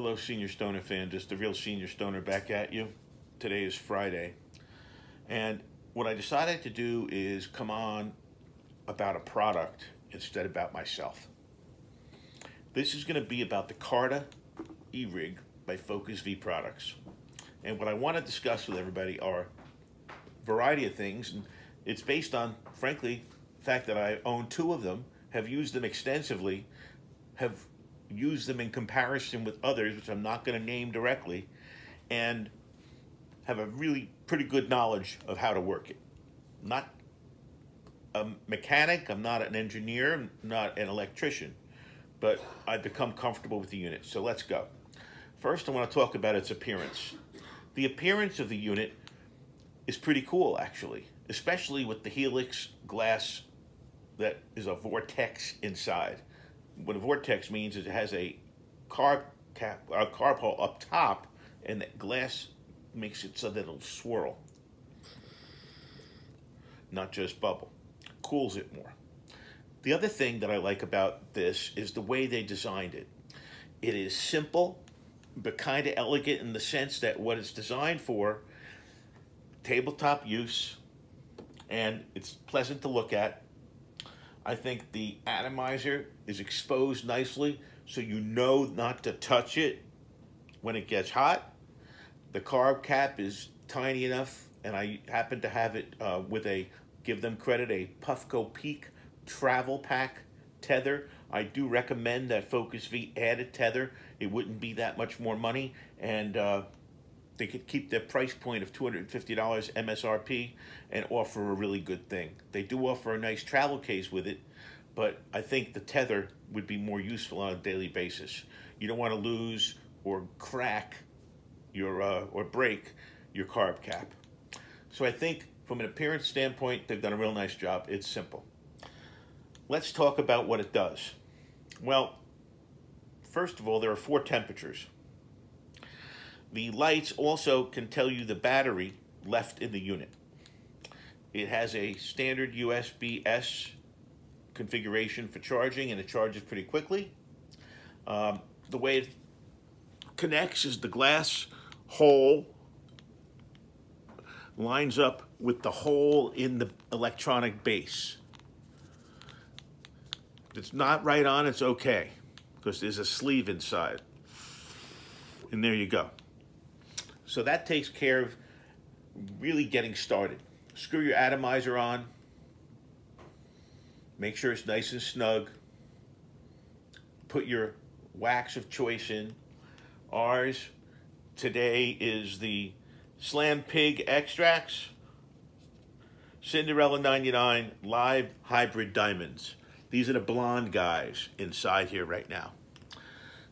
Hello, Senior Stoner fan. Just a real Senior Stoner back at you. Today is Friday. And what I decided to do is come on about a product instead about myself. This is going to be about the Carta E-Rig by Focus V Products. And what I want to discuss with everybody are a variety of things. And it's based on, frankly, the fact that I own two of them, have used them extensively, have used them in comparison with others, which I'm not going to name directly, and have a really pretty good knowledge of how to work it. I'm not a mechanic, I'm not an engineer, I'm not an electrician, but I've become comfortable with the unit. So let's go. First, I want to talk about its appearance. The appearance of the unit is pretty cool, actually, especially with the Helix glass that is a vortex inside. What a vortex means is it has a carb cap, a carb hole up top, and that glass makes it so that it'll swirl, not just bubble. Cools it more. The other thing that I like about this is the way they designed it. It is simple, but kind of elegant in the sense that what it's designed for, tabletop use, and it's pleasant to look at. I think the atomizer is exposed nicely so you know not to touch it when it gets hot. The carb cap is tiny enough and I happen to have it uh, with a, give them credit, a Puffco Peak travel pack tether. I do recommend that Focus V add a tether. It wouldn't be that much more money and uh, they could keep their price point of $250 MSRP and offer a really good thing. They do offer a nice travel case with it, but I think the tether would be more useful on a daily basis. You don't want to lose or crack your uh, or break your carb cap. So I think from an appearance standpoint, they've done a real nice job. It's simple. Let's talk about what it does. Well, first of all, there are four temperatures. The lights also can tell you the battery left in the unit. It has a standard USB-C configuration for charging and it charges pretty quickly. Um, the way it connects is the glass hole lines up with the hole in the electronic base. If it's not right on, it's okay because there's a sleeve inside. And there you go. So that takes care of really getting started. Screw your atomizer on. Make sure it's nice and snug. Put your wax of choice in. Ours today is the Slam Pig Extracts Cinderella 99 Live Hybrid Diamonds. These are the blonde guys inside here right now.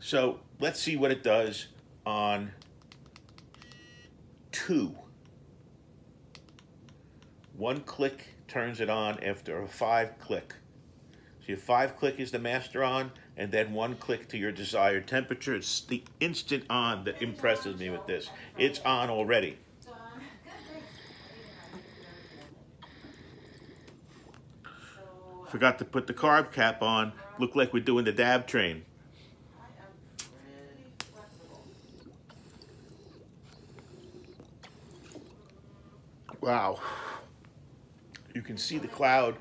So let's see what it does on two. One click turns it on after a five click. So your five click is the master on, and then one click to your desired temperature. It's the instant on that impresses me with this. It's on already. Forgot to put the carb cap on. Look like we're doing the dab train. Wow. You can see the cloud,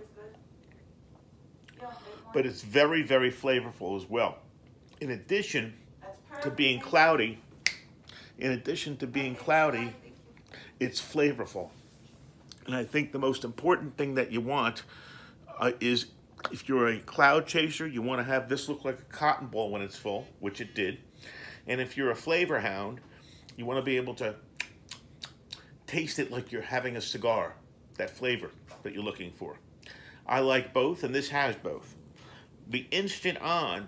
but it's very, very flavorful as well. In addition to being cloudy, in addition to being cloudy, it's flavorful. And I think the most important thing that you want uh, is if you're a cloud chaser, you want to have this look like a cotton ball when it's full, which it did. And if you're a flavor hound, you want to be able to taste it like you're having a cigar, that flavor that you're looking for. I like both, and this has both. The instant on,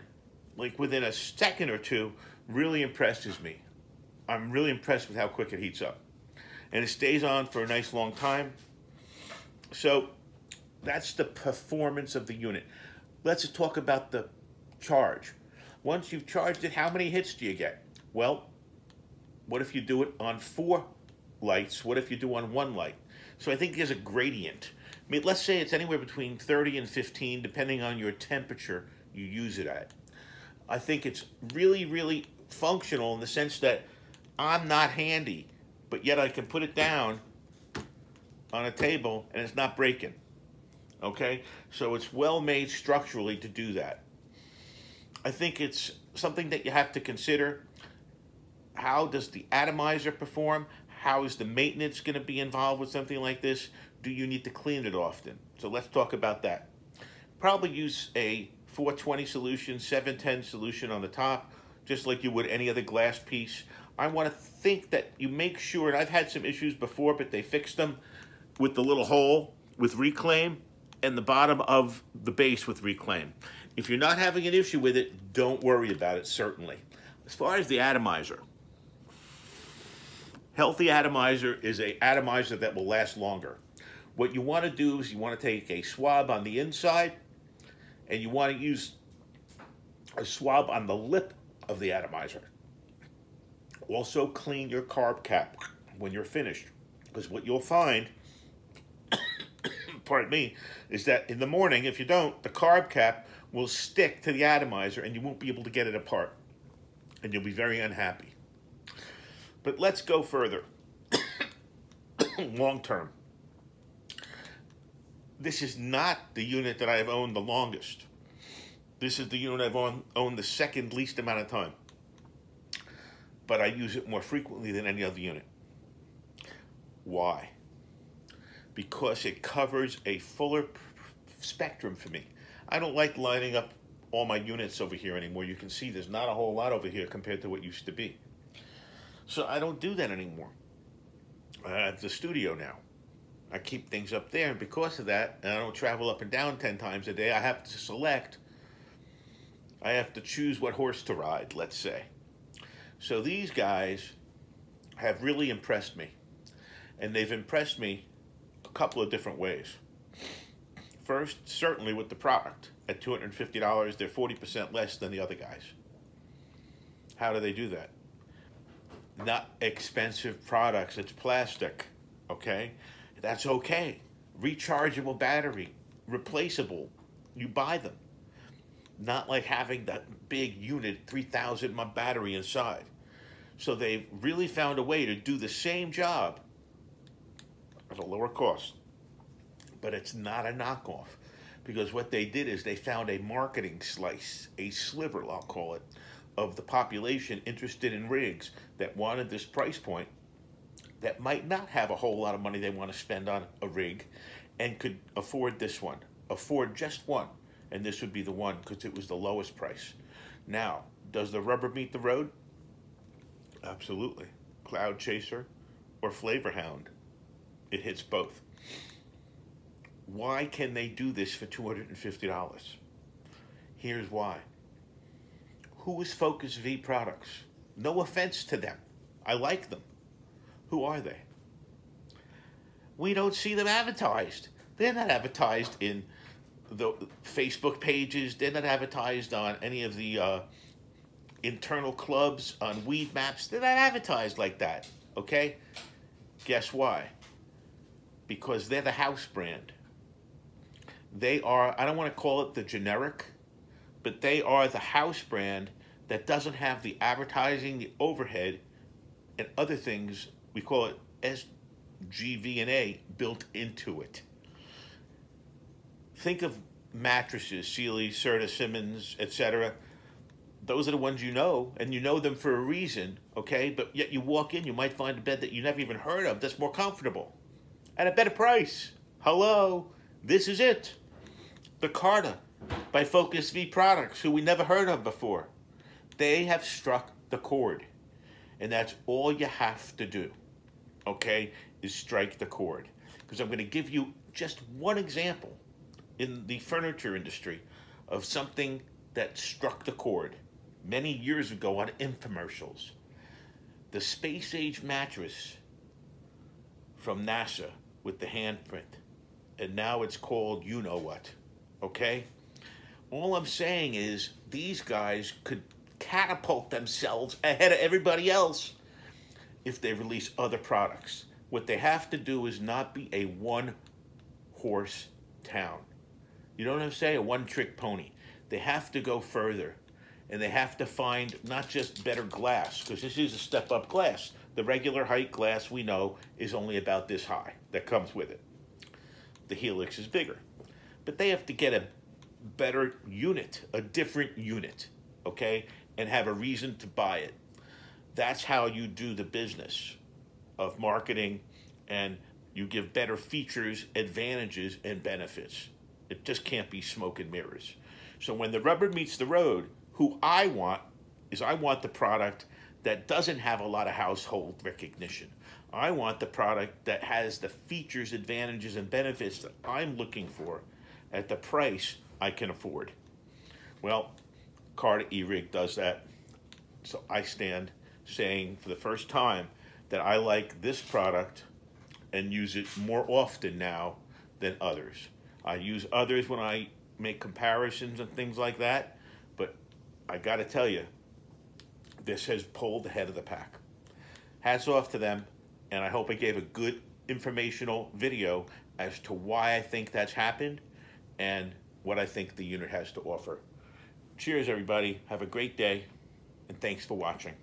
like within a second or two, really impresses me. I'm really impressed with how quick it heats up. And it stays on for a nice long time. So that's the performance of the unit. Let's talk about the charge. Once you've charged it, how many hits do you get? Well, what if you do it on four lights? What if you do on one light? So I think there's a gradient. I mean, let's say it's anywhere between 30 and 15, depending on your temperature you use it at. I think it's really, really functional in the sense that I'm not handy, but yet I can put it down on a table and it's not breaking. Okay? So it's well made structurally to do that. I think it's something that you have to consider. How does the atomizer perform? How is the maintenance going to be involved with something like this? Do you need to clean it often? So let's talk about that. Probably use a 420 solution, 710 solution on the top, just like you would any other glass piece. I want to think that you make sure, and I've had some issues before, but they fixed them with the little hole with reclaim and the bottom of the base with reclaim. If you're not having an issue with it, don't worry about it, certainly. As far as the atomizer, healthy atomizer is a atomizer that will last longer. What you want to do is you want to take a swab on the inside and you want to use a swab on the lip of the atomizer. Also clean your carb cap when you're finished because what you'll find pardon me, is that in the morning, if you don't, the carb cap will stick to the atomizer and you won't be able to get it apart. And you'll be very unhappy. But let's go further. Long term. This is not the unit that I have owned the longest. This is the unit I've owned, owned the second least amount of time. But I use it more frequently than any other unit. Why? because it covers a fuller spectrum for me. I don't like lining up all my units over here anymore. You can see there's not a whole lot over here compared to what used to be. So I don't do that anymore. I have the studio now. I keep things up there, and because of that, and I don't travel up and down 10 times a day, I have to select, I have to choose what horse to ride, let's say. So these guys have really impressed me. And they've impressed me a couple of different ways. First, certainly with the product. At $250, they're 40% less than the other guys. How do they do that? Not expensive products, it's plastic, okay? That's okay. Rechargeable battery, replaceable, you buy them. Not like having that big unit, 3,000 my battery inside. So they've really found a way to do the same job at a lower cost. But it's not a knockoff because what they did is they found a marketing slice, a sliver, I'll call it, of the population interested in rigs that wanted this price point that might not have a whole lot of money they want to spend on a rig and could afford this one, afford just one. And this would be the one because it was the lowest price. Now, does the rubber meet the road? Absolutely. Cloud Chaser or Flavor Hound it hits both. Why can they do this for $250? Here's why. Who is Focus V Products? No offense to them. I like them. Who are they? We don't see them advertised. They're not advertised in the Facebook pages. They're not advertised on any of the uh, internal clubs on Weedmaps. They're not advertised like that. Okay? Guess why? because they're the house brand. They are, I don't want to call it the generic, but they are the house brand that doesn't have the advertising, the overhead, and other things, we call it SGV&A, built into it. Think of mattresses, Sealy, Serta, Simmons, etc. Those are the ones you know, and you know them for a reason, okay? But yet you walk in, you might find a bed that you never even heard of that's more comfortable at a better price. Hello, this is it. The Carta by Focus V Products, who we never heard of before. They have struck the chord. And that's all you have to do, okay, is strike the chord. Because I'm going to give you just one example in the furniture industry of something that struck the chord many years ago on infomercials. The space age mattress from NASA with the handprint. And now it's called you know what. Okay? All I'm saying is these guys could catapult themselves ahead of everybody else if they release other products. What they have to do is not be a one horse town. You know what I'm saying? A one trick pony. They have to go further and they have to find not just better glass, because this is a step up glass. The regular height glass we know is only about this high that comes with it. The Helix is bigger. But they have to get a better unit, a different unit, okay, and have a reason to buy it. That's how you do the business of marketing and you give better features, advantages, and benefits. It just can't be smoke and mirrors. So when the rubber meets the road, who I want is I want the product that doesn't have a lot of household recognition. I want the product that has the features, advantages, and benefits that I'm looking for at the price I can afford. Well, Carta E-Rig does that. So I stand saying for the first time that I like this product and use it more often now than others. I use others when I make comparisons and things like that, but I got to tell you, this has pulled ahead of the pack. Hats off to them, and I hope I gave a good informational video as to why I think that's happened and what I think the unit has to offer. Cheers, everybody. Have a great day, and thanks for watching.